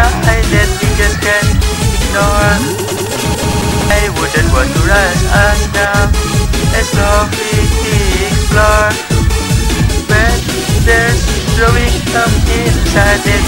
inside that we just can't ignore. I wouldn't want to rush us down as long we explore. But there's growing up inside